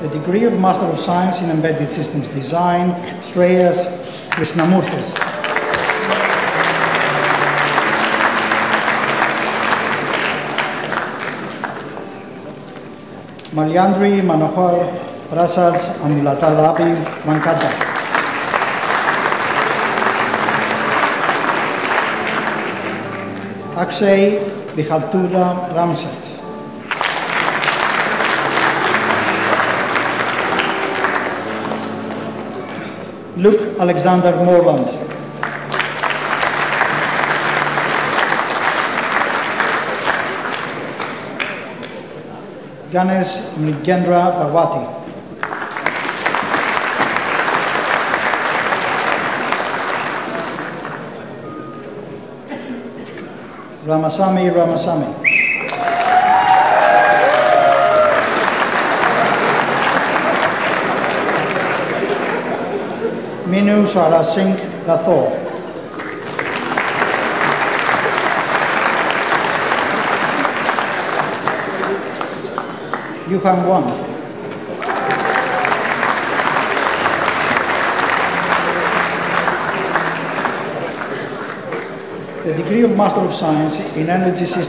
the degree of Master of Science in Embedded Systems Design, Shreyas Krishnamurthy. Malyandri Manohar Prasad Amulatalapi Mankata. Akshay Bihaltura Ramsas. Luke Alexander Morland. Ganesh Mrigendra Bhagwati. Ramasamy Ramasamy. Minu Sara Singh Rathore. Yuhan Wang. The degree of Master of Science in Energy Systems